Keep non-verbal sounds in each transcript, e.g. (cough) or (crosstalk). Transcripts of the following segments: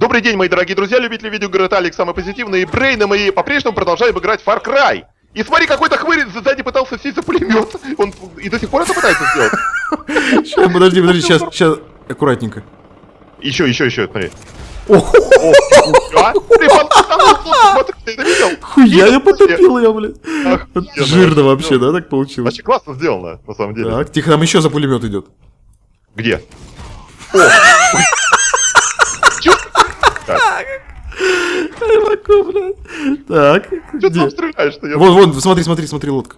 Добрый день, мои дорогие друзья, любители видеоигр, это Алекс, самый позитивный, и Брейн, и мы по-прежнему продолжаем играть в Far Cry. И смотри, какой-то хмырь сзади пытался сесть за пулемет. Он и до сих пор это пытается сделать. (laughs) Сейчас, подожди, подожди, сейчас, сейчас, аккуратненько. Еще, еще, еще, смотри. Хуя я потопил ее. Охуенно. Жирно вообще, да, так получилось? Вообще классно сделано, на самом деле. Так, тихо, там еще за пулемет идет. Где? (laughs) Я могу, блядь. Так, чё ты стреляешь-то? Я- Вон, вон, смотри, смотри, смотри, лодка.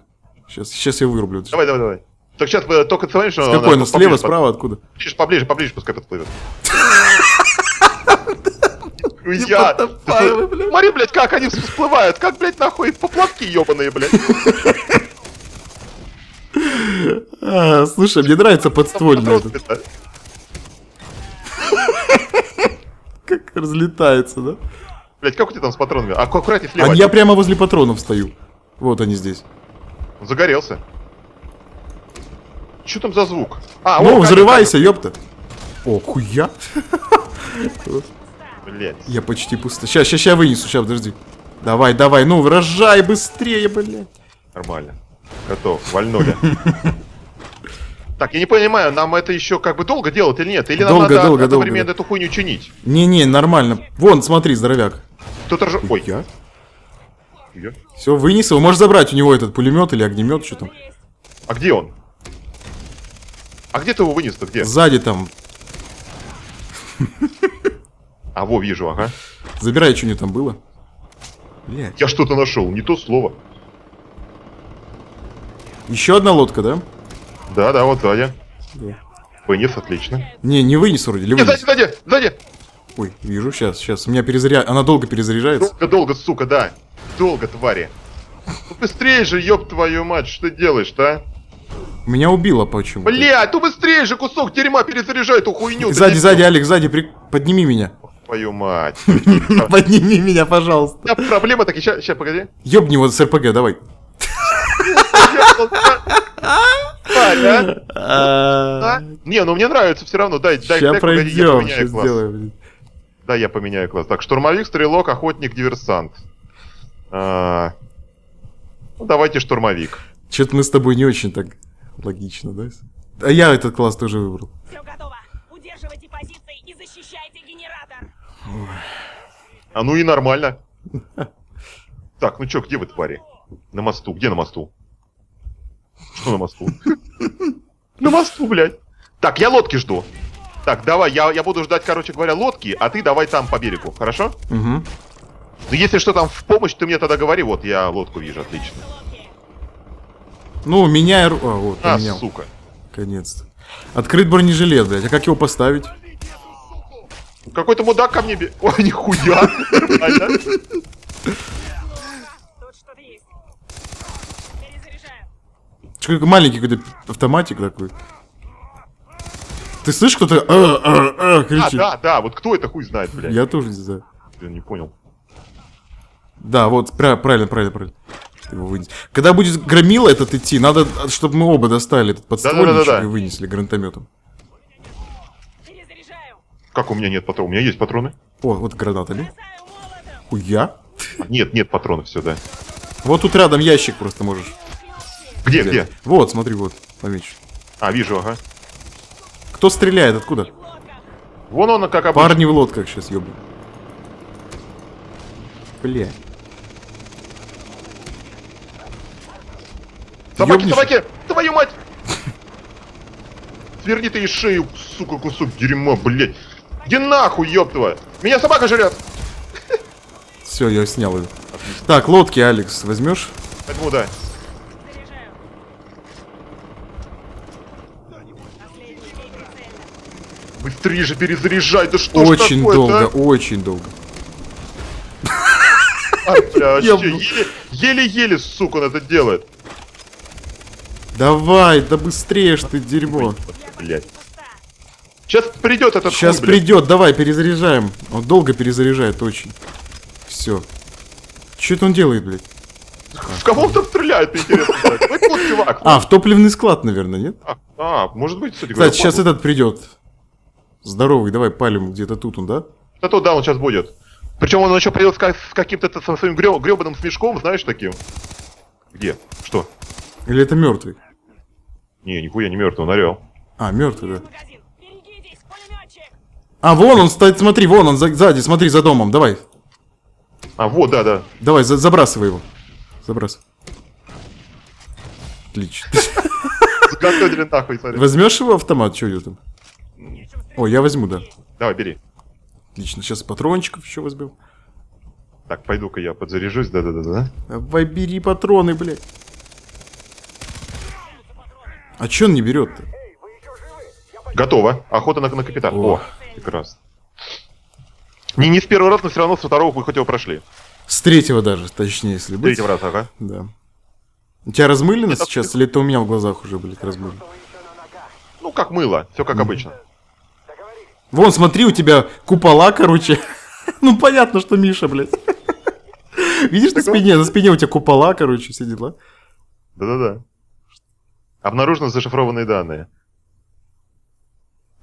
Сейчас, сейчас я вырублю. Давай, давай, давай. Так сейчас только ты смотришь, что какой она, слева, справа, откуда? Поближе, поближе, поближе, пускай подплывет. Я... Смотри, блядь, как они всплывают, как, блядь, нахуй поплавки ебаные, блядь. А, слушай, мне нравится Просто-то. Как разлетается, да? Блядь, как у тебя там с патронами? А, аккуратнее А слева. я прямо возле патронов стою. Вот они здесь. Загорелся. Что там за звук? А, Ну, взрывайся, ёпта. О, хуя. (laughs) Блядь. Я почти пусто. Сейчас, сейчас, сейчас вынесу, сейчас, подожди. Давай, давай, ну, рожай быстрее, блядь. Нормально. Готов, вальнули. (laughs) Так, я не понимаю, нам это еще как бы долго делать или нет? Или нам Долго, надо долго, одновременно долго. эту хуйню чинить? Не-не, нормально. Вон, смотри, здоровяк. Кто-то. Ой, Я? я? Все, вынес его. Можешь забрать у него этот пулемет или огнемет, что там. А где он? А где ты его вынес-то? Где? Сзади там. А, во, вижу, ага. Забирай, что у него там было. Блядь. Я что-то нашел, не то слово. Еще одна лодка, да? Да, да, вот сзади. Да. Вынес, отлично. Не, не вынес вроде, или Не, сзади, вынес? сзади, сзади! Ой, вижу, сейчас, сейчас. У меня перезаря... Она долго перезаряжается. Долго, долго, сука, да. Долго, твари. Ну быстрее же, ёб твою мать, что ты делаешь-то, а? Меня убило почему Блядь, ну быстрее же, кусок дерьма перезаряжай эту хуйню. Сзади, сзади, Алекс, сзади, при- подними меня. Твою мать. (laughs) Подними меня, пожалуйста. У меня проблема так, сейчас, сейчас, погоди. Ёбни его с РПГ, давай. А? Не, ну мне нравится все равно, дай, дай, дай, погоди, я поменяю сейчас класс. сделаем. Да, я поменяю класс. Так, штурмовик, стрелок, охотник, диверсант. А, Ну, давайте штурмовик. Что-то мы с тобой не очень так логично, да? А я этот класс тоже выбрал. Все готово. Удерживайте позиции и защищайте генератор. А ну и нормально. Так, ну чё, где вы, твари? На мосту. Где на мосту? Что на мосту? На мосту, блядь. Так, я лодки жду. Так, давай, я, я буду ждать, короче говоря, лодки, а ты давай там по берегу, хорошо? Угу. Ну, если что там в помощь, ты мне тогда говори. Вот, я лодку вижу, отлично. Ну, меняй... ру- А, вот, А, поменял. сука. Наконец-то. Открыт бронежилет, блядь. А как его поставить? Какой-то мудак ко мне... бе- (laughs) Ой, нихуя. (laughs) (laughs) Чё, какой маленький какой-то автоматик такой. Ты слышишь, кто-то а, а, а, А, кричит? да, да, вот кто это хуй знает, блядь. Я тоже не знаю. Блин, не понял. Да, вот, пра- правильно, правильно, правильно. Его вынес. Когда будет громила этот идти, надо, чтобы мы оба достали этот подствольничек Да-да-да-да. и вынесли гранатометом. Как у меня нет патронов? У меня есть патроны? О, вот граната, да? Молотом. Хуя? А, Нет, нет патронов, все, да. Вот тут рядом ящик просто можешь. Где, взять. где? Вот, смотри, вот, помечу. А, вижу, ага. Кто стреляет, откуда? Вон он, как обычно. Парни в лодках сейчас ёбну. Бля. Собаки, ёбнешь? собаки! Твою мать! Сверни ты из шею, сука, кусок дерьма, блядь. Иди нахуй, ёб твою! Меня собака жрет! Все, я снял ее. Так, лодки, Алекс, возьмешь? Возьму, да. Быстрее же перезаряжай, да что ж Очень такое-то, долго, а? очень долго. А, (laughs) Ёбну. еле- еле-еле, сука, он это делает. Давай, да быстрее ж ты, дерьмо. Блядь. Сейчас придет этот Сейчас хуй, придет, давай, перезаряжаем. Он долго перезаряжает, очень. Все. Что это он делает, блядь? В кого он там стреляет, интересно, блядь? Тут, чувак. А, в топливный склад, наверное, нет? А, а, может быть, кстати сейчас этот придет. Здоровый, давай палим где-то тут он, да? Да то да, он сейчас будет. Причем он еще придет с, ка- с каким-то своим гребаным смешком, знаешь, таким. Где? Что? Или это мертвый? Не, нихуя не мертвый, он орел. А, мертвый, да. Магазин. Берегитесь, пулеметчик. А, вон он стоит, смотри, вон он за- сзади, смотри, за домом. Давай, А, вот, да, да. давай, за- забрасывай его. Забрасывай. Отлично. Заготовили нахуй, смотри. Возьмешь его автомат, что у него там? О, я возьму, да. Давай, бери. Отлично, сейчас патрончиков еще возьмем. Так, пойду-ка я подзаряжусь, да-да-да-да. Давай бери патроны, блядь. А чё он не берет-то? Готово. Охота на, на капитан. О. О, прекрасно. Не, не с первого раза, но все равно со второго мы хоть его прошли. С третьего даже, точнее, если С быть. третьего раза, ага. Да. У тебя размылено Это- сейчас, или это у меня в глазах уже, блядь, размылено? Ну, как мыло, все как обычно. Вон, смотри, у тебя купола, короче. (laughs) Ну, понятно, что Миша, блядь. Видишь, на спине, на спине у тебя купола, короче, все дела. Да-да-да. Обнаружены зашифрованные данные.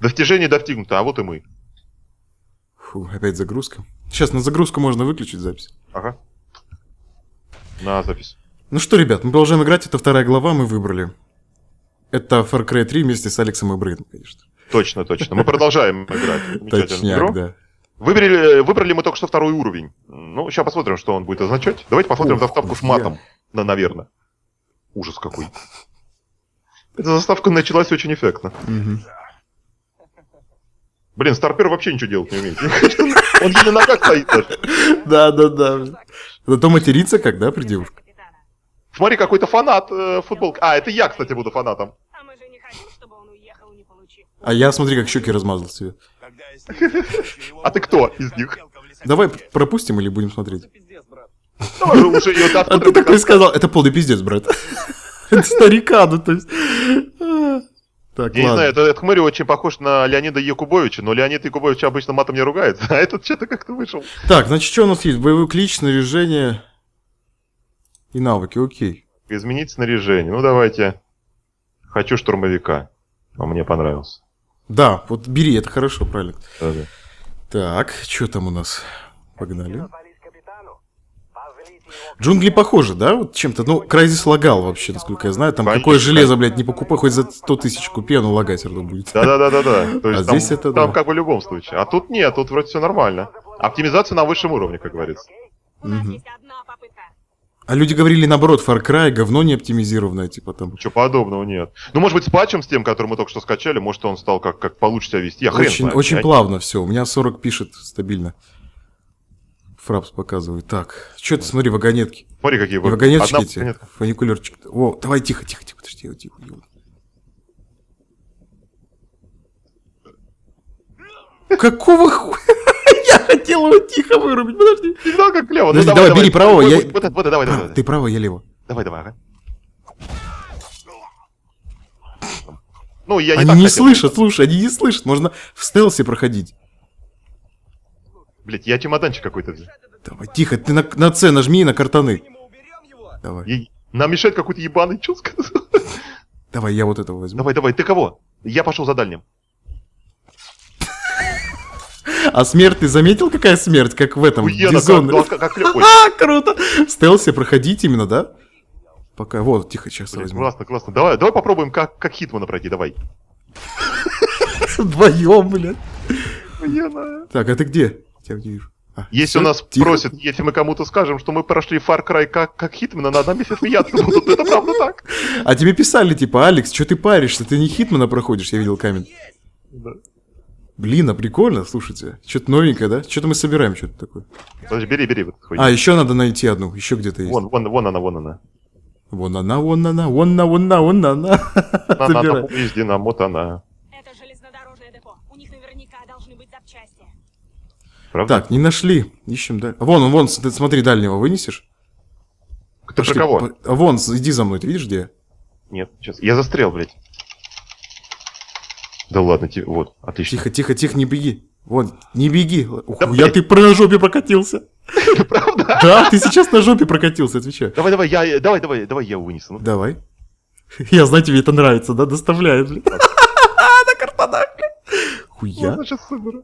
Достижение достигнуто, а вот и мы. Фу, опять загрузка. Сейчас на загрузку можно выключить запись. Ага. На запись. Ну что, ребят, мы продолжаем играть. Это вторая глава, мы выбрали. Это Far Cry 3 вместе с Алексом и Брейдом, конечно. Точно, точно. Мы продолжаем играть. замечательную игру. Да. Выбрали, выбрали мы только что второй уровень. Ну, сейчас посмотрим, что он будет означать. Давайте посмотрим Ух, заставку с матом. На, наверное. Ужас какой. Эта заставка началась очень эффектно. Мгм. Блин, Старпер вообще ничего делать не умеет. (laughs) Он не на ногах стоит даже. Да, да, да. Зато материться как, да, при девушке? Смотри, какой-то фанат э, футболки. А, это я, кстати, буду фанатом. А мы же не хотим, чтобы он уехал, не получив. А я, смотри, как щеки размазал себе. (laughs) А ты кто из них? Давай пропустим или будем смотреть? Давай уже ее А ты такой сказал, это полный пиздец, брат. (laughs) Это старика, ну то есть. Так, Я не знаю, ладно. это, этот хмырь очень похож на Леонида Якубовича, но Леонид Якубович обычно матом не ругается, (laughs) а этот что-то как-то вышел. Так, значит, что у нас есть? Боевой клич, снаряжение и навыки, окей. Изменить снаряжение. Ну давайте. Хочу штурмовика. А мне понравился. Да, вот бери, это хорошо, правильно. Да-да. Так, что там у нас? Погнали. Джунгли похожи, да? Вот чем-то. Ну, Крайзис лагал вообще, насколько я знаю. Там Конечно. какое железо, блядь, не покупай, хоть за 100 тысяч купи, оно лагать равно будет. Да-да-да-да-да. То (laughs) есть А там, здесь это там да. как бы в любом случае. А тут нет, тут вроде все нормально. Оптимизация на высшем уровне, как говорится. У нас есть одна попытка. А люди говорили наоборот, Far Cry, говно не оптимизированное, типа там. Ничего подобного нет. Ну, может быть, с патчем, с тем, который мы только что скачали, может, он стал как, как получше себя вести. Я Очень, знает. очень Я- плавно все. У меня 40 пишет стабильно. Фрапс показывает. Так, что ты, смотри, вагонетки. Смотри, какие вы. вагонеточки Одна эти, фуникулерчик. О, давай тихо, тихо, тихо, подожди, тихо, тихо. Какого хуя? (laughs) Хотел его тихо вырубить, подожди. Знал, как клево. Подожди, давай, бери правого, я- вот, это, вот это, давай, давай, давай. Ты право, я лево. Давай, давай, ага. Ну, я не Они не хотел. слышат, слушай, они не слышат. Можно в стелсе проходить. Блять, я чемоданчик какой-то взял. Давай, тихо, ты на, на С нажми на картаны. Давай, Я- Нам мешает какой-то ебаный, что сказал? давай, я вот этого возьму. Давай, давай, ты кого? Я пошел за дальним. А смерть, ты заметил, какая смерть, как в этом? Охуенно, как, Dishonored? ну, как, как клево. (laughs) Ой, А, круто! В стелсе проходить именно, да? Пока, вот, тихо, сейчас блин, возьму. классно, классно. Давай, давай попробуем, как, как Хитмана пройти, давай. (laughs) Вдвоем, блядь. Так, а ты где? Тебя не вижу. А, Если у нас тихо. просят, если мы кому-то скажем, что мы прошли Far Cry как, как Хитмана, на одном месте смеяться будут. Это правда так. А тебе писали, типа, Алекс, что ты паришься? Ты не Хитмана проходишь, я видел камень. Да. Блин, а прикольно, слушайте. Что-то новенькое, да? Что-то мы собираем, что-то такое. Подожди, бери, бери. Вот. А, еще надо найти одну, еще где-то есть. вон, вон, вон она, вон она. Вон она, вон она, вон она, вон она, вон она. (laughs) Она на Забирай. поезде намотана. Это железнодорожное депо. У них наверняка должны быть запчасти. Правда? Так, не нашли. Ищем, да. Вон, он, вон, ты смотри, дальнего вынесешь. Ты Пошли, про кого? по- а Вон, иди за мной, ты видишь где? Нет, сейчас. Я застрял, блядь. Да ладно, тебе. Вот, отлично. Тихо, тихо, тихо, не беги. Вон, не беги. Ух, Да, я блядь. ты про жопе прокатился. (laughs) Правда? Да, ты сейчас на жопе прокатился, отвечаю. Давай, давай, я, давай, давай, давай, я вынесу. Ну, Давай. (laughs) Я знаю, тебе это нравится, да? Доставляет, блин. (laughs) На картонах, блин. Хуя? Супер,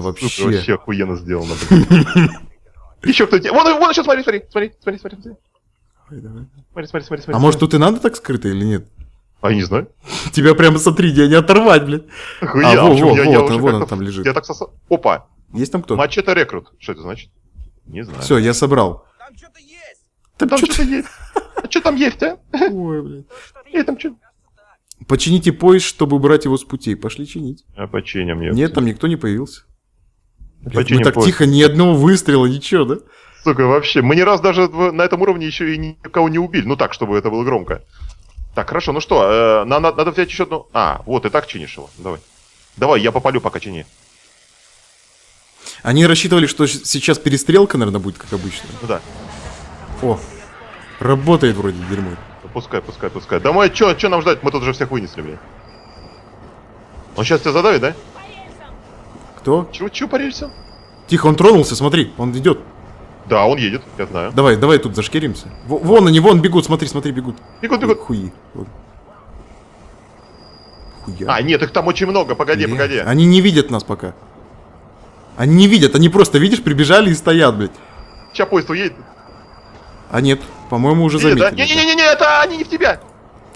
вообще. вообще охуенно сделано. Еще кто-то. Вон, вон, сейчас смотри, смотри, смотри, смотри, смотри, смотри. Ой, давай. Смотри, смотри, смотри, смотри. А может тут и надо так скрыто или нет? А я не знаю. Тебя прямо смотри, где не оторвать, блядь. Хуя, во, почему? во, Я- я вот, вон как-то- он там лежит. Я так сосал. Опа, Есть там кто? мачете рекрут. Что это значит? Не знаю. Все, я собрал. Там что-то есть. Там Там что-то есть. А что там есть, а? Ой, блядь. Эй, там что? Почините поезд, чтобы убрать его с путей. Пошли чинить. А починим ее. Нет, там никто не появился. Блядь, мы так поезд. тихо, ни одного выстрела, ничего, да? Сука, вообще. Мы ни раз даже на этом уровне еще и никого не убили. Ну так, чтобы это было громко. Так, хорошо, ну что, э, на- на- надо взять еще одну... А, вот, и так чинишь его. Давай. Давай, я попалю, пока чини. Они рассчитывали, что сейчас перестрелка, наверное, будет, как обычно. Ну да. О, работает вроде дерьмо. Пускай, пускай, пускай. Да мы, что нам ждать? Мы тут уже всех вынесли, блядь. Он сейчас тебя задавит, да? По рельсам. Кто? Чего, чего порелься? Тихо, он тронулся, смотри, он идет. Да, он едет, я знаю. Давай, давай тут зашкеримся. Во- Вон они, вон бегут, смотри, смотри, бегут. Бегут, бегут. Хуи. Хуя. А, нет, их там очень много. Погоди, Блядь, погоди. Они не видят нас пока. Они не видят, они просто, видишь, прибежали и стоят, блядь. Сейчас поезд уедет. А нет, по-моему, уже Видит, да? заметили. Не-не-не, это они не в тебя.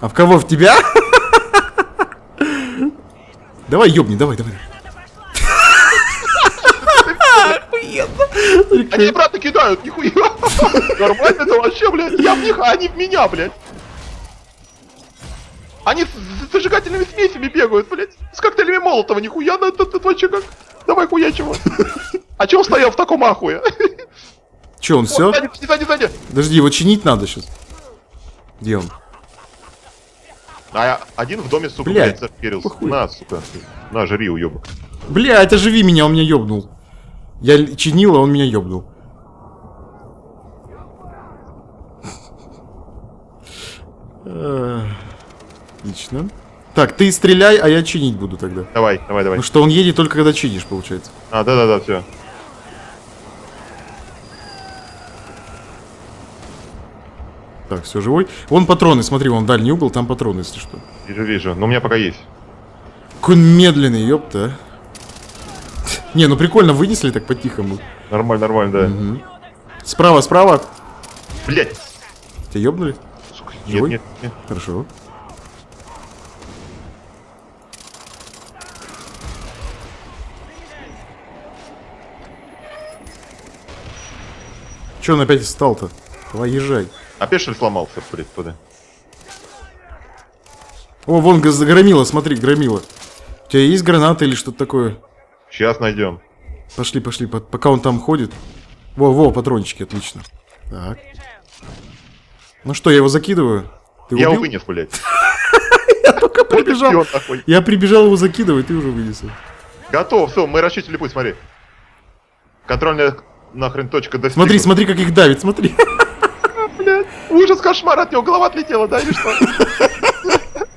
А в кого? В тебя? (laughs) Давай, ёбни, давай, давай. Они обратно кидают, нихуя. (laughs) Нормально это вообще, блядь. Я в них, а они в меня, блядь. Они с, с зажигательными смесями бегают, блядь. С коктейлями Молотова, нихуя, ну это, это вообще как... Давай хуя чего. А чего он стоял в таком ахуе? Че, он все? Сзади, сзади, сзади. Подожди, его чинить надо сейчас. Где он? А я- один в доме, сука, Блядь, блядь. На, сука. На, жри, уебок. Блядь, оживи меня, он меня ёбнул. Я чинил, а он меня ёбнул. Э, Отлично. Так, ты стреляй, а я чинить буду тогда. Давай, давай, давай. Ну что, он едет только когда чинишь, получается. А, да-да-да, все. Так, все, живой. Вон патроны, смотри, вон дальний угол, там патроны, если что. Вижу, вижу. Но у меня пока есть. Какой он медленный, ёпта. А. Не, ну прикольно, вынесли так по-тихому. Нормально, нормально, да. Мгм. Справа, справа. Блять. Тебя ёбнули? Сука, нет, Живой? нет, нет. Хорошо. Че он опять встал-то? Давай, езжай. Опять что ли сломался, блядь, туда? О, вон громила, смотри, громила. У тебя есть граната или что-то такое? Сейчас найдем. Пошли, пошли, по- пока он там ходит. Во, во, патрончики, отлично. Так. Ну что, я его закидываю? Ты Я убил? вынес, блядь. (laughs) Я только прибежал. Я прибежал его закидывать, ты уже вынес. Готов, все, мы расчистили путь, смотри. Контрольная нахрен точка достигнута. Смотри, смотри, как их давит, смотри. (laughs) блядь. Ужас, кошмар от него, голова отлетела, да, или что? (laughs)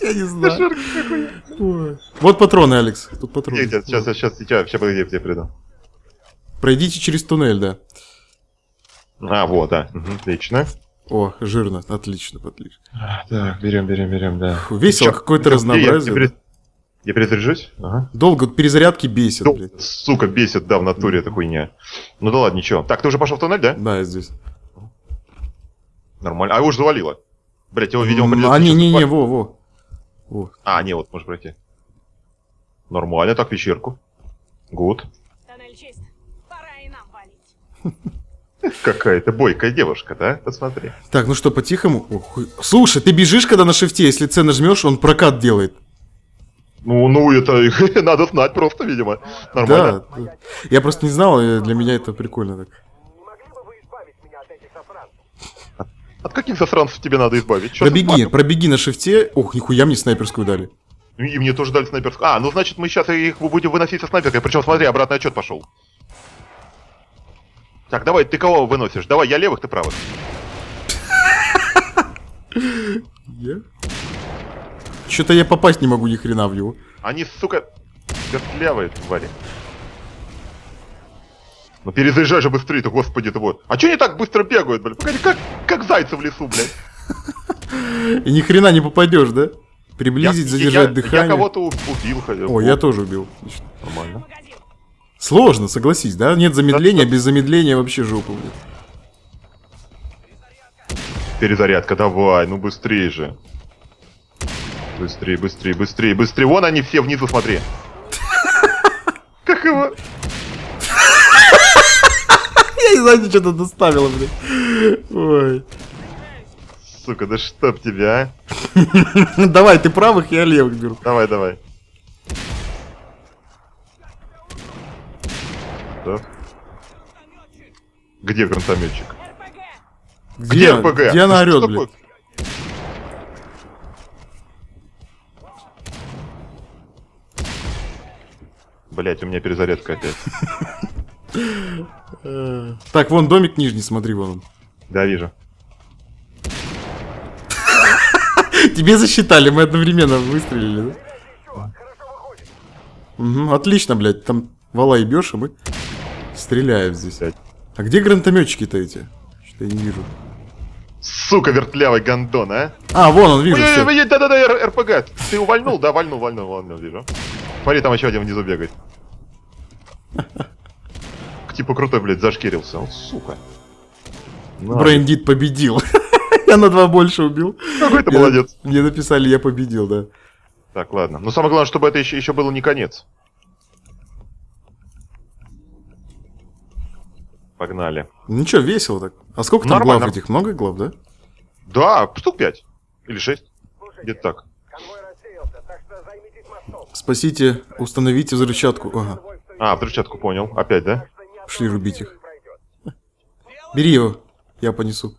Я не знаю. Ой. Вот патроны, Алекс. Тут патроны. Сейчас, сейчас, сейчас, сейчас, сейчас, подожди, я тебе приду. Пройдите через туннель, да. А, вот, да. Отлично. О, жирно, отлично, отлично. Так, берем, берем, берем, да. Фу, Весело, какое-то разнообразие. Я, я перезаряжусь? Ага. Долго перезарядки бесит, Ну, блядь. сука, бесит, да, в натуре эта хуйня. Ну да ладно, ничего. Так, ты уже пошел в туннель, да? Да, я здесь. Нормально. А его уже завалило. Блять, его, видимо, придется А, не-не-не, убрать. Во, во. Во. А, не, вот, можешь пройти. Нормально, так, пещерку. Гуд. Тоннель чист. Пора и нам валить. (laughs) Какая-то бойкая девушка, да? Посмотри. Так, ну что, по-тихому? Слушай, ты бежишь, когда на шифте, если C нажмешь, он прокат делает. Ну, ну, это (laughs) надо знать просто, видимо. Нормально. Да. Я просто не знал, и для меня это прикольно так. От каких засранцев тебе надо избавить? Чё Пробеги, пробеги на шифте. Ох, нихуя мне снайперскую дали. И мне тоже дали снайперскую. А, ну значит мы сейчас их будем выносить со снайперкой. Причем смотри, обратный отчет пошел. Так, давай, ты кого выносишь? Давай, я левых, ты правых. Что-то я попасть не могу ни хрена в него. Они, сука, вертлявые твари. Ну перезаезжай же быстрее, ты, господи ты вот. А чё они так быстро бегают, блядь? Погоди, как, как зайцы в лесу, блядь? И ни хрена не попадешь, да? Приблизить, Я- задержать я- дыхание. Я кого-то убил. хотя. О, я тоже убил. Отлично. Нормально. Сложно, согласись, да? Нет замедления, без замедления вообще жопа, блядь. Перезарядка, давай, ну быстрее же. Быстрее, быстрее, быстрее, быстрее. Вон они все внизу, смотри. (laughs) Как его? Я не знаю, что ты доставила, блядь. Ой. Сука, да чтоб тебя, а? (laughs) Давай, ты правых, я левых беру. Давай, давай. Так. Где гранатометчик? РПГ. Где, РПГ? где она такое? блядь? Блять, у меня перезарядка опять. (laughs) Так, вон домик нижний, смотри, вон он. Да, вижу. (laughs) Тебе засчитали, мы одновременно выстрелили, да? Угу, отлично, блядь, там вала ебешь, а мы стреляем здесь. А где гранатометчики-то эти? Что-то я не вижу. Сука, вертлявый гондон, а? А, вон он, вижу, Да-да-да, РПГ. Ты увольнул? Да, вольнул, вольнул, вольнул, вижу. Смотри, там еще один внизу бегает. Типа крутой, блядь, зашкерился. Вот сука. На, Брендит победил. (laughs) Я на два больше убил. Какой ты Мне- молодец. Мне написали, я победил, да. Так, ладно. Но самое главное, чтобы это еще, еще было не конец. Погнали. Ну ничего, весело так. А сколько там Нормально. глав этих? Много глав, да? Да, штук пять. Или шесть. Где-то так. Спасите, установите взрывчатку. Ага, А, взрывчатку понял. Опять, да? Шли рубить их. Бери его, я понесу.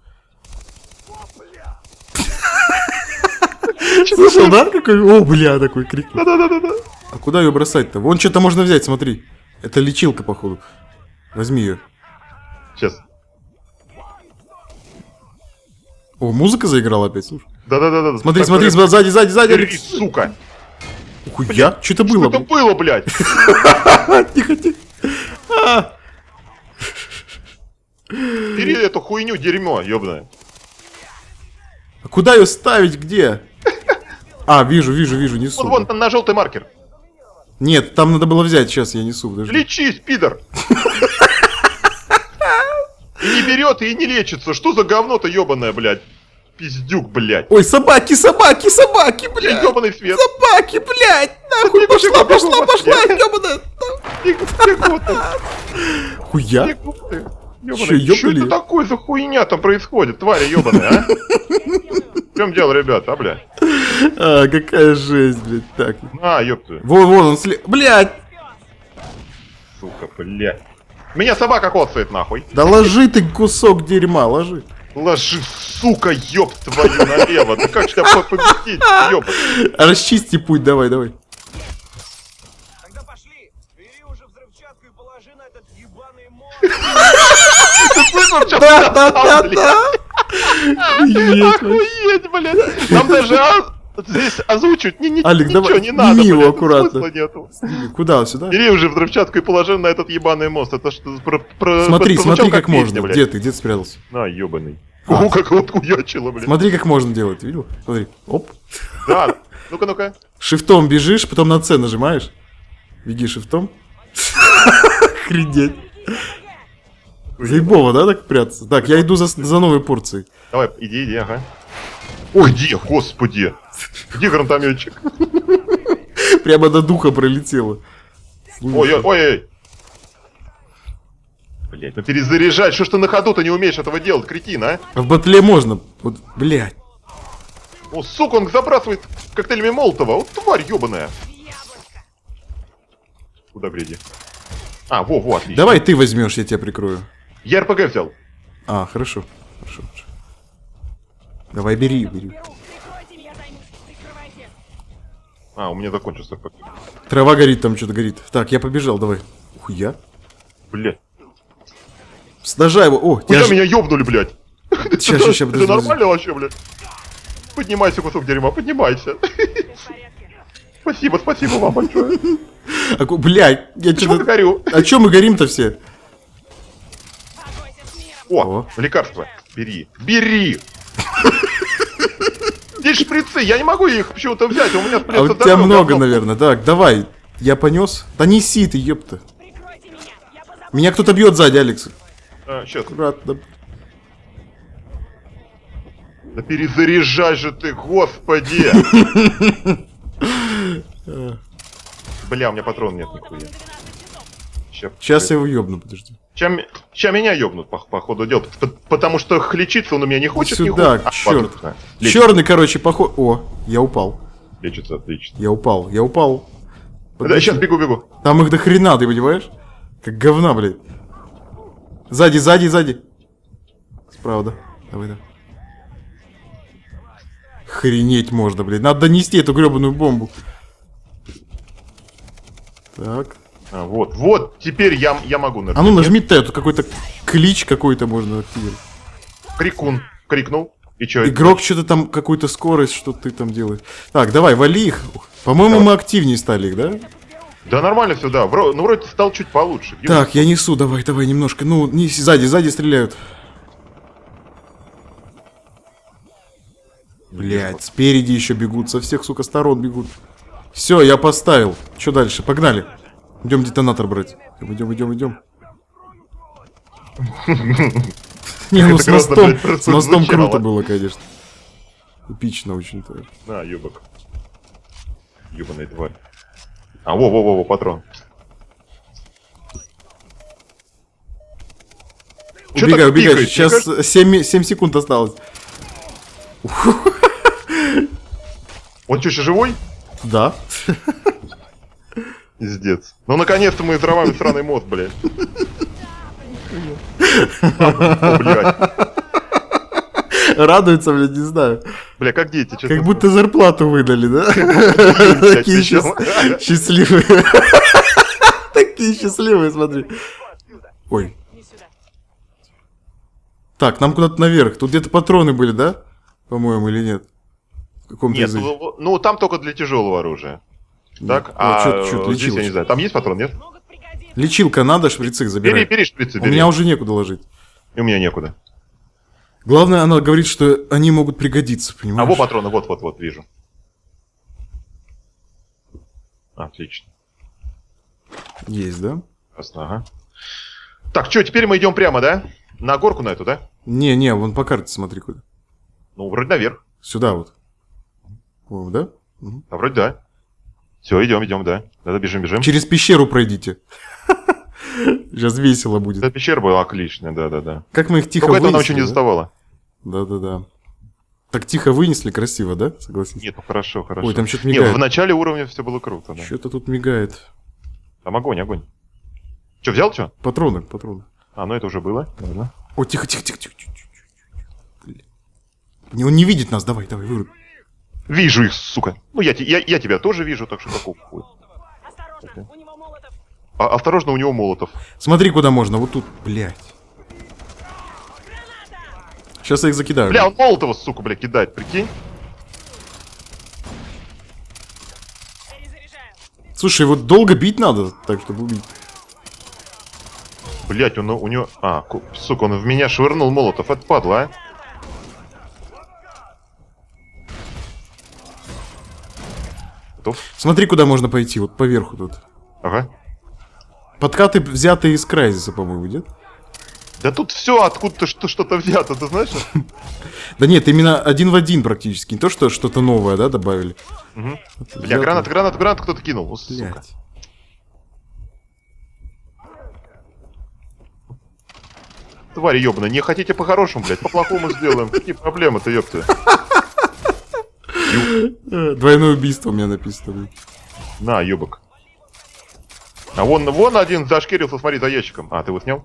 Слышал, да? Какой, о, бля, такой крик. Да-да-да-да. А куда ее бросать-то? Вон что-то можно взять, смотри. Это лечилка, походу. Возьми ее. Сейчас. О, музыка заиграла опять, слушай. Да-да-да-да. Смотри, смотри, сзади, сзади, сзади. бери, сука. Хуя, что это Что было? это было, блядь? (laughs) Тихо, тихо. Бери эту хуйню, дерьмо, ёбаное. а куда ее ставить, где? А, вижу, вижу, вижу, несу. Вон, вон, там на желтый маркер. Нет, там надо было взять, сейчас я несу, подожди. Лечись, пидор. И не берет, и не лечится. Что за говно-то ёбаное, блядь? Пиздюк, блядь. Ой, собаки, собаки, собаки, блядь! Ёбаный свет. Собаки, блядь! Нахуй, Бегу, пошла, бегу, пошла, бегу, пошла, ёбаная! Хуя? Ёбаный, Что это такое за хуйня там происходит, твари ёбаная, а? В чем дело, ребята, а, блядь? А, какая жесть, блядь, так. На, ёпты. Вон, вон, он след... Блядь! Сука, блядь. Меня собака коцает, нахуй. Да ложи ты кусок дерьма, ложи. Ложи, сука, ёб твою налево. Да как тебя по- победить, ёб? Расчисти путь, давай, давай. Тогда пошли. Бери уже взрывчатку и положи на этот ебаный мост. Слышал, что Да, да, да, да. Охуеть, блядь. Нам даже а- здесь озвучивать ни, ни, Алик, ничего давай, не надо, сними его блядь, аккуратно. смысла нету. Куда, сюда? Бери уже взрывчатку и положи на этот ебаный мост. Это что про, про, Смотри, прозвучало смотри, как песня, можно. блядь. Где ты, где ты спрятался? На, ебаный. А. О, как вот хуячило, блядь. Смотри, как можно делать, видел? Смотри, оп. Да, ну-ка, ну-ка. Шифтом бежишь, потом на С нажимаешь. Беги шифтом. (laughs) Охренеть. Заебово, да, так прятаться? Так, я иду за, за новой порцией. Давай, иди, иди, ага. Ой, где, господи? Где гранатометчик? Прямо до духа пролетело. Ой, ой, ой. Блять, ну перезаряжать, что ж ты на ходу-то не умеешь этого делать, кретин, а? В батле можно. Вот, блядь. О, сука, он забрасывает коктейлями Молотова. Вот тварь ебаная. Куда гряди? А, во, во, отлично. Давай ты возьмешь, я тебя прикрою. Я РПГ взял. А, хорошо. Хорошо, хорошо. Давай, бери, бери. Я. А, у меня закончился РПГ. Трава горит, там что-то горит. Так, я побежал, давай. Хуя. Блядь. Сажай его. О, Куда тебя ж- меня ёбнули, блядь? Ща, ща, ща, Это нормально вообще, блядь? Поднимайся, кусок дерьма, поднимайся. Спасибо, спасибо вам большое. (laughs) А, блядь, я я что-то... горю? А чё мы горим-то все? О, О. лекарство. Бери. Бери! Здесь шприцы, я не могу их почему-то взять, у меня А у тебя много, наверное. Так, давай. Я понес? Да неси ты, ёпта. Меня. Кто-то бьет сзади, Алекс. А, сейчас. Аккуратно. Да перезаряжай же ты, господи! (laughs) Бля, у меня патрон нет нихуя. 12 часов. Ща- Сейчас я его ёбну, подожди. Ща, м- ща меня ёбнут, по, по ходу п- Потому что лечиться он у меня не хочет. не сюда. А. Лечится, Черный, короче, поход... О, я упал. лечится, отлично. Я упал, я упал. Да, сейчас бегу, бегу. Там их до хрена, ты понимаешь? Как говна, блядь. Сзади, сзади, сзади. Справа, да? Давай, да. Хренеть можно, блядь. Надо донести эту гребаную бомбу. Так. А, вот, вот, теперь я, я могу нажать. А ну нажми Т, тут какой-то клич какой-то можно активировать. Крикун. Крикнул. И чё? Игрок что-то там, какую-то скорость, что ты там делаешь. Так, давай, вали их. По-моему, мы активнее стали их, да? Да нормально все, да. Вро- ну, вроде стал чуть получше. Где Так, я несу, давай, давай, немножко. Ну, неси, сзади, сзади стреляют. Блять, спереди еще бегут, со всех, сука, сторон бегут. Все, я поставил. Что дальше? Погнали. Идем детонатор брать. Идем, идем, идем. (laughs) Не, ну с мостом, с мостом круто было, конечно. Эпично очень-то. На, ёбок. Ёбаная тварь. А, во-во-во, патрон. Убегай, убегай. Сейчас Мне 7, 7 секунд осталось. Он что, еще живой? Да. (laughs) Пиздец. Ну, наконец-то мы взорвали сраный мост, блядь. Радуется, блядь, не знаю. Бля, как дети, честно. Как будто зарплату выдали, да? (laughs) Такие счастливые. (laughs) Такие счастливые, смотри. Ой. Так, нам куда-то наверх. Тут где-то патроны были, да? По-моему, или нет? В каком-то Нет, ну, ну, там только для тяжелого оружия. Так, Ну, а чё- чё здесь я не знаю. Там есть патрон, нет? Лечилка надо, шприцы Бери, забирай. бери шприцы, У бери. меня уже некуда ложить. И у меня некуда. Главное, она говорит, что они могут пригодиться, А понимаешь? вот патроны, вот-вот-вот, вижу. Отлично. Есть, да? Ясно, ага. Так, что, теперь мы идем прямо, да? На горку на эту, да? Не, не, вон по карте смотри куда. Ну, вроде наверх. Сюда вот. О, да? Мгм. А вроде да. Все, идем, идем, да. Да, бежим, бежим. Через пещеру пройдите. (laughs) Сейчас весело Да, будет. пещера была отличная, да, да, да. Как мы их тихо Только это она очень вынесли, не да? заставала. Да-да-да. Так тихо вынесли, красиво, да? Согласись? Нет, ну хорошо, хорошо. Ой, там что-то Нет, мигает. в начале уровня все было круто, да. Что-то тут мигает. Там огонь, огонь. Че, взял что? Патроны, патроны. А, ну это уже было. Ладно. О, тихо, тихо, тихо, тихо. тихо, тихо, тихо. Он не видит нас, давай, давай, выруби. Вижу их, сука. Ну, я, я, я тебя тоже вижу, так что какого хуя. Осторожно, у него молотов. А, осторожно, у него молотов. Смотри, куда можно, вот тут, блядь. Сейчас я их закидаю. Бля, он молотова, сука, бля, кидает, прикинь. Слушай, вот долго бить надо, так чтобы убить. Блять, он у него... А, сука, он в меня швырнул молотов. Это падла, а? Готов? Смотри, куда можно пойти, вот поверху тут. Ага. Подкаты взятые из Крайзиса, по-моему, нет? Да тут все откуда-то что- что-то взято, ты знаешь? (laughs) Да нет, именно один в один практически. Не то, что что-то новое, да, добавили. Бля, гранат, гранат, гранат кто-то кинул. Блядь. Твари ёбаная, не хотите по-хорошему, блядь, по-плохому сделаем. Какие проблемы-то, ёпты? (laughs) Э, Двойное убийство у меня написано. На, ёбок. А вон, вон один зашкерился, смотри, за ящиком. А, ты его снял?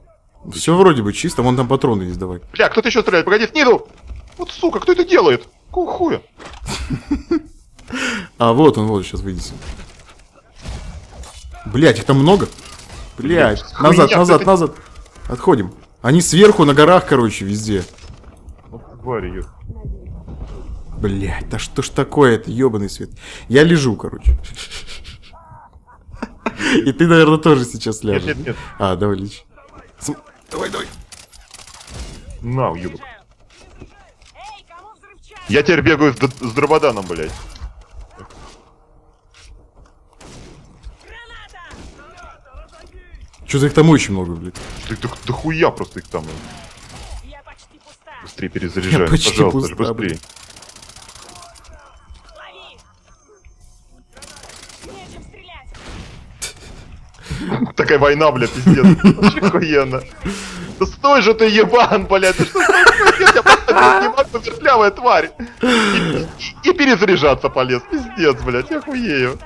Все вроде бы чисто, вон там патроны есть, давай. Бля, кто-то еще стреляет, погоди, снизу! Вот сука, кто это делает? Какого хуя? (laughs) А, вот он, вот, сейчас вынесем. Блять, их там много. Блять, назад, назад, назад. Отходим. Они сверху на горах, короче, везде. Ну, твари, Блять, да что ж такое-то, ебаный свет. Я лежу, короче. И ты, наверное, тоже сейчас Нет, ляжешь. нет, нет. А, давай лечь. Давай, давай. На, ёбок. Эй, кому взрывчатка? Я теперь бегаю с, с дрободаном, блядь. Что-то их там очень много, блядь. Да, да, да хуя просто их там. Я почти пуста. Быстрее перезаряжай, почти пожалуйста, пуста, быстрее. Лови! (laughs) Такая война, бля, пиздец. Охуенно. Да стой же ты, ебан, блядь, ты что? Я просто могу, вертлявая тварь. И, и- и перезаряжаться полез, пиздец, блядь, я хуею.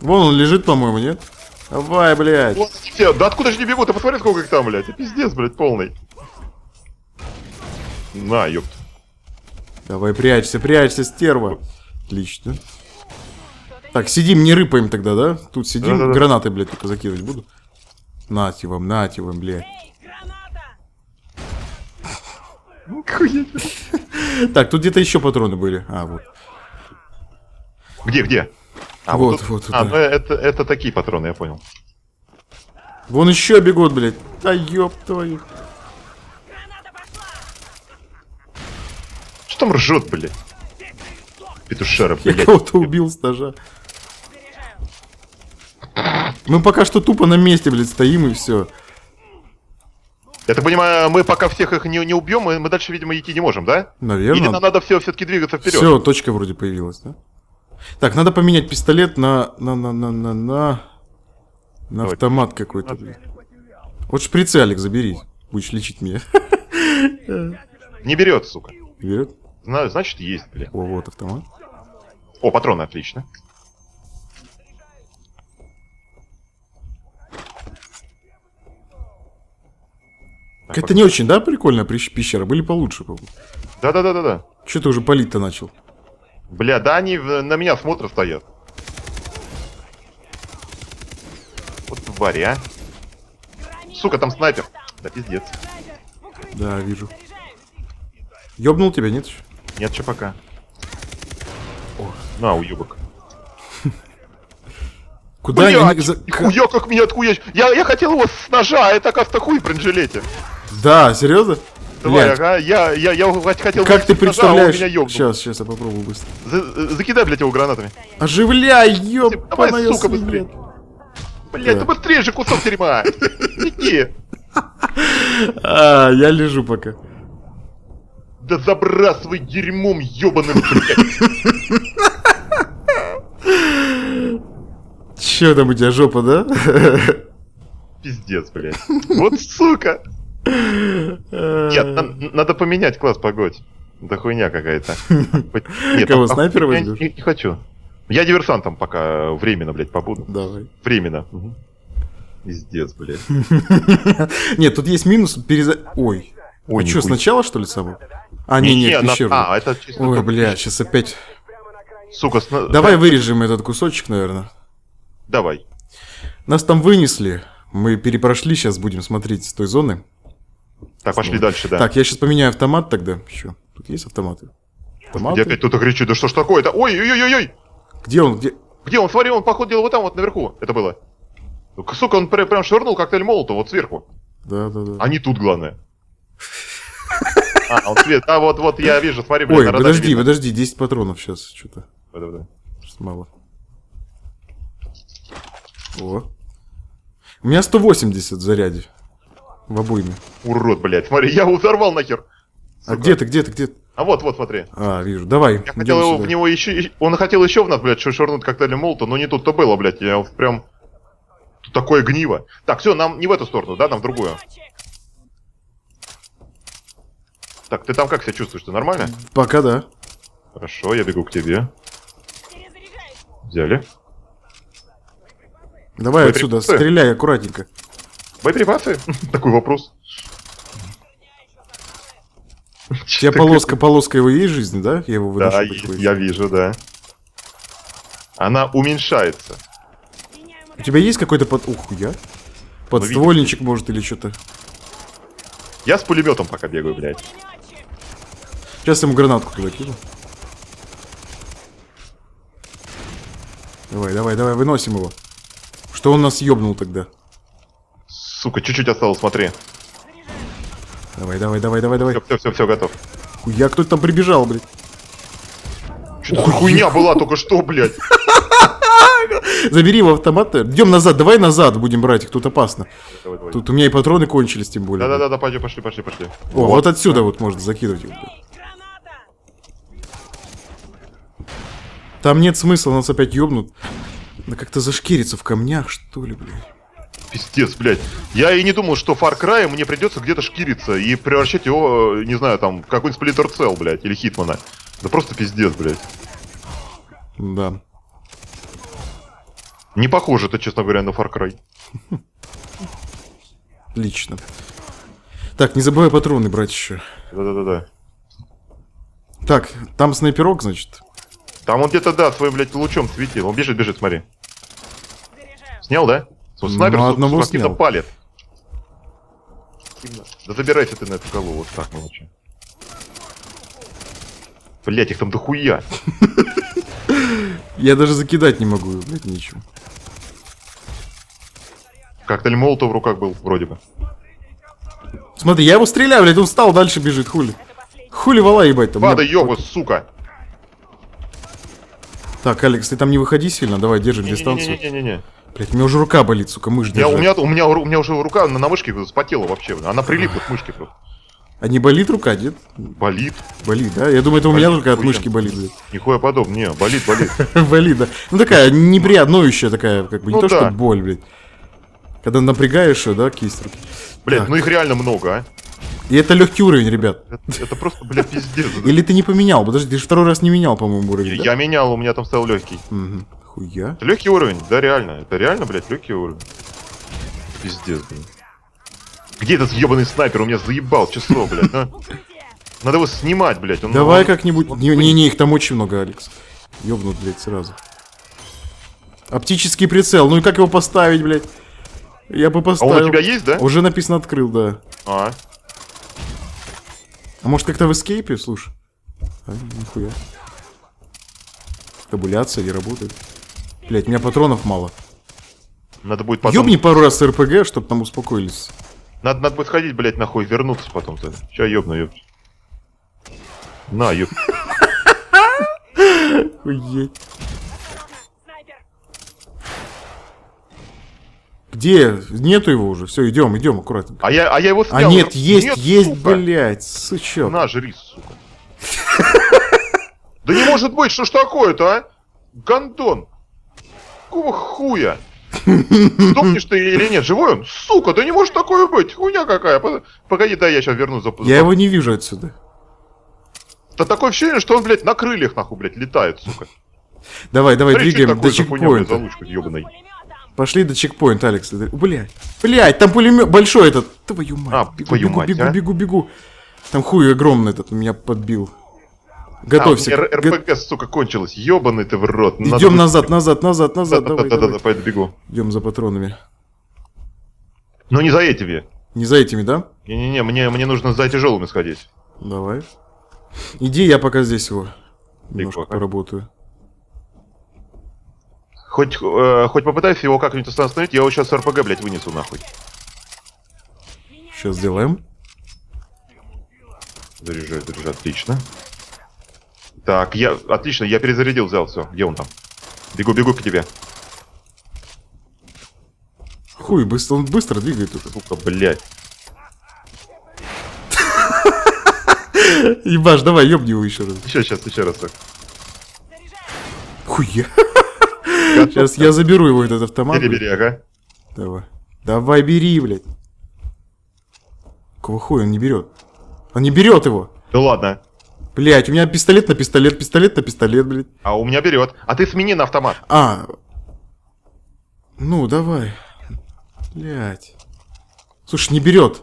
Вон он лежит, по-моему, нет? Давай, блядь. Вот все, да откуда же не бегут, ты посмотри, сколько их там, блядь, пиздец, блядь, полный. На, ёпт. Давай, прячься, прячься, стерва. Отлично. Так, сидим, не рыпаем тогда, да? Тут сидим, Да-да-да. гранаты, блядь, только закидывать буду. Нате вам, нате вам, блядь. (laughs) Так, тут где-то еще патроны были. А, вот. Где, где? А, Вот, вот, А, да. ну это, это такие патроны, я понял. Вон еще бегут, блядь. Да ёб твою. Граната пошла! Что там ржет, блядь? Петушара, Я блядь. кого-то убил с ножа. Мы пока что тупо на месте, блядь, стоим и все. Я так понимаю, мы пока всех их не, не убьем, мы, мы дальше, видимо, идти не можем, да? Или нам Наверное. надо все, все-таки двигаться вперед? Все, точка вроде появилась, да? Так, надо поменять пистолет на... на... на... на... на... на... На автомат какой-то, блядь. Вот шприцы, Алекс, забери. Будешь лечить меня. Не берет, сука. Берет? Зна- значит, есть, блядь. О, вот автомат. О, патроны, отлично. Как-то не очень, да, прикольная пещера? Были получше, по-моему. Да-да-да-да-да. Что ты уже палить-то начал? Бля, да они на меня смотрят стоят. Вот твари, а. Сука, там снайпер. Да пиздец. Да, вижу. Ёбнул тебя, нет еще? Нет, че пока. О, на, уебок. (laughs) Куда к- нихуя, как меня откуешь. Я, я хотел его с ножа, а это оказывается хуй в бронежилете. Да, серьезно? Давай, Блядь, ага, я, я, я хотел как ты с ножа, а представляешь? Сейчас, сейчас я попробую быстро. За- закидай, блядь, его гранатами. Оживляй, Давай, ёбаная сука, быстрее. Блять, Да. ты быстрее же, кусок дерьма. (laughs) Иди. А, я лежу пока. Да забрасывай дерьмом, ёбаным, блядь. Че там у тебя жопа, да? Пиздец, блядь. Вот сука. Нет, на- надо поменять класс, погодь. Да хуйня какая-то. (laughs) Нет, Кого, а- снайпера возьмешь? Не, не хочу. Я диверсантом пока временно, блядь, побуду. Давай. Временно. Пиздец, блядь. (laughs) Нет, тут есть минус переза... Ой. Ой, а что, сначала, что ли, самое? А, не, нет, на- пещеру. А, это чисто... Ой, бля, сейчас опять... Сука, сна- Давай вырежем этот кусочек, наверное. Давай. Нас там вынесли. Мы перепрошли, сейчас будем смотреть с той зоны. Так, пошли дальше, да. Так, я сейчас поменяю автомат тогда. Еще. Тут есть автоматы? Автоматы? опять кто-то кричит, да что ж такое-то? Ой-ой-ой-ой! Где он? Где? Где он? Смотри, он, походу, делал вот там, вот наверху. Это было. Сука, он прям, прям швырнул коктейль Молотова вот сверху. Да, да, да. А не тут, главное. (laughs) А, он свет. А, вот, вот, я вижу, смотри, блин, Ой, подожди, видно. подожди, 10 патронов сейчас. Что-то Да-да-да. мало. О. У меня 180 в заряде. В обойме. Урод, блядь, смотри, я его взорвал нахер. А Сука. где ты, где ты, где ты? А вот, вот, смотри. А, вижу. Давай. Я хотел его, сюда. в него еще... Он хотел еще в нас, блядь, швырнуть коктейлем Молотова, но не тут-то было, блядь. Я прям... Тут такое гниво. Так, все, нам не в эту сторону, да, нам в другую. Так, ты там как себя чувствуешь? Ты нормально? Пока да. Хорошо, я бегу к тебе. Взяли. Давай Ой, отсюда, стреляй аккуратненько. Боеприпасы? (laughs) Такой вопрос. Тебя полоска, полоска его есть жизни, да? Я его выношу Да, я вижу, да. Она уменьшается. У тебя есть какой-то под... Ух, я? Подствольничек, может, или что-то? Я с пулеметом пока бегаю, блядь. Сейчас ему гранатку туда кину. Давай, давай, давай, выносим его. Что он нас ёбнул тогда? Сука, чуть-чуть осталось, смотри. Давай, давай, давай, давай, давай. Все, все, все, все, готов. Хуя, кто там прибежал, блядь? Что хуйня была только что, блядь? (laughs) Забери его автомат. Идем назад, давай назад будем брать их, тут опасно. Давай, давай. Тут у меня и патроны кончились, тем более. Да-да-да, пойдем, пошли, пошли, пошли. О, вот отсюда вот можно закидывать! Там нет смысла, нас опять ёбнут. Да как-то зашкириться в камнях, что ли, блядь. Пиздец, блядь. Я и не думал, что Far Cry мне придется где-то шкириться и превращать его, э, не знаю, там, в какой-нибудь Splinter Cell, блядь, или Хитмана. Да просто пиздец, блядь. Да. Не похоже это, честно говоря, на Far Cry. Отлично. Так, не забывай патроны брать еще. Да-да-да-да. Так, там снайперок, значит. Там он где-то, да, своим, блядь, лучом светил. Он бежит, бежит, смотри. Снял, да? С- Снайпер Ну, с- одного с снял. палит. Да забирайся ты на эту голову, вот так, молча. Блять, их там дохуя. (laughs) Я даже закидать не могу, блядь, ничего. Коктейль Молотов в руках был, вроде бы. Смотри, я его стреляю, блядь, он встал, дальше бежит, хули. Хули вала ебать там. Падай, ёбу, сука! Так, Алекс, ты там не выходи сильно, давай, держим дистанцию. Не-не-не-не-не. Блядь, у меня уже рука болит, сука, мышь Я, у, держать. меня, у, меня, у меня уже рука на, на мышке спотела вообще. Она прилипла к мышке просто. А не болит рука, нет? Болит. Болит, да? Я думаю, это у меня только от мышки болит, блядь. Нихуя подобного. Не, болит, болит. (laughs) Болит, да. Ну такая неприятноющая такая, как бы, не Ну то, что боль, блядь. Когда напрягаешь да, кисть руки. Блять, Так. ну их реально много, а. И это легкий уровень, ребят. Это, это просто, бля, пиздец. (laughs) Или ты не поменял? Подожди, ты же второй раз не менял, по-моему, уровень, да? Я менял, у меня там стоял легкий. Хуя. Это легкий уровень, да, реально. Это реально, блядь, легкий уровень. Пиздец, блин. Где этот ебаный снайпер? Он меня заебал, число, блядь. а? (laughs) Надо его снимать, блядь. Он, Давай он- как-нибудь... Не-не-не, их там очень много, Алекс. Ёбнут, блядь, сразу. Оптический прицел. Ну и как его поставить, блядь? Я бы А поставил. он у тебя есть, да? Уже написано открыл, да. А, А может как-то в эскейпе, слушай? А, нихуя. Табуляция не работает. Блять, у меня патронов мало. надо будет потом... Ёбни пару раз с РПГ, чтобы там успокоились. Надо, надо будет сходить, блядь, нахуй, вернуться потом-то. Ща ёбну, ёб. На, ёб. (laughs) Охуеть. Снайпер! Где? Нету его уже. Все, идем, идем, аккуратно. А я, а я его снял. А нет, уже. есть, Нет, есть, сука. блять, сучок. На, жри, сука. Да не может быть, что ж такое-то, а? Гандон. Какого хуя? Сдохнешь ты или нет? Живой он? Сука, да не может такое быть. Хуйня какая. Погоди, да, я сейчас вернусь. За... Я его не вижу отсюда. Да такое ощущение, что он, блядь, на крыльях, нахуй, блядь, летает, сука. Давай, давай, Смотри, двигаем до блядь, чекпоинта. Пошли до чекпоинта, Алекс. Блять, блять, там пулемет большой этот. Твою мать. А, бегу, твою бегу, мать, бегу, а? бегу, бегу. Там хуй огромный этот меня подбил. Готовься. А, меня Го- РПГ, сука, кончилась. Ёбаный ты в рот. Надо Идем назад, назад, назад, назад. Давай, Да-да-да, давай. пойду бегу. Идем за патронами. Но не за этими. Не за этими, да? Не-не-не, мне, мне нужно за тяжелыми сходить. Давай. Иди, я пока здесь его немножко пока. поработаю. Хоть, э, хоть попытайся его как-нибудь остановить, я его сейчас РПГ, блядь, вынесу нахуй. Сейчас сделаем. Заряжаю, заряжаю, отлично. Так, я, отлично, я перезарядил, взял, все. Где он там? Бегу, бегу к тебе. Хуй, быстро, он быстро двигает тут. Сука, блядь. (laughs) Ебаш, давай, ёбни его еще раз. Еще, сейчас, еще раз. так. Хуя. Сейчас я заберу его этот автомат. Бери, бери, ага. Давай. Давай, бери, блядь. Какого хуя он не берет? Он не берет его. Да ладно. Блять, у меня пистолет на пистолет, пистолет на пистолет, блядь. А у меня берет. А ты смени на автомат. А. Ну, давай. Блять. Слушай, не берет.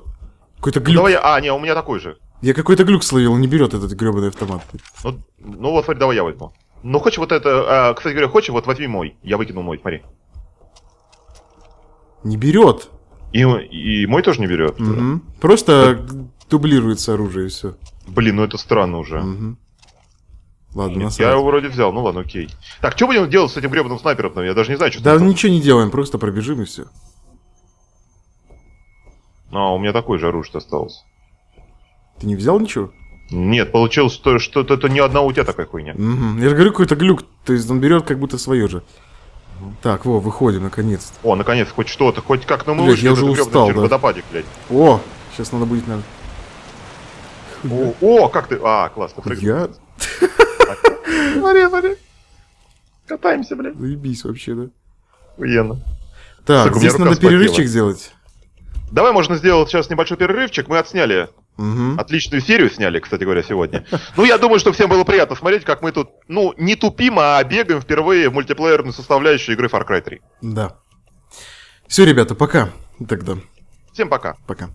Какой-то Ну, глюк. давай, а, не, у меня такой же. Я какой-то глюк словил, не берет этот гребаный автомат. Ну, ну вот, смотри, давай я возьму. Ну, хочешь вот это, а, кстати говоря, хочешь, вот возьми мой. Я выкинул мой, смотри. Не берет. И, и мой тоже не берет. Мгм. Просто дублируется оружие и все. Блин, ну это странно уже. Ладно, Нет, я его вроде взял, ну ладно, окей. Так, что будем делать с этим гребаным снайпером? Я даже не знаю, что Да там. ничего не делаем, просто пробежим и все. А, у меня такой же оружие осталось. Ты не взял ничего? Нет, получилось, что, что это не одна у тебя такая хуйня. Мгм. Я же говорю, какой-то глюк. То есть он берет как будто свое же. Так, во, выходим наконец-то. О, наконец, хоть что-то, хоть как, но мы Блядь, вышли я уже устал, да. водопадик, блядь. О, сейчас надо будет, наверное. О, о, как ты... А, классно, прыгнул. Я? Смотри, смотри. Катаемся, блядь. Заебись вообще, да? Охуенно. Так, здесь надо перерывчик сделать. Давай можно сделать сейчас небольшой перерывчик. Мы отсняли Мгм. отличную серию, сняли, кстати говоря, сегодня. (laughs) Ну, я думаю, что всем было приятно смотреть, как мы тут, ну, не тупим, а бегаем впервые в мультиплеерную составляющую игры Far Cry 3. Да. Все, ребята, пока. Тогда, Всем пока. пока.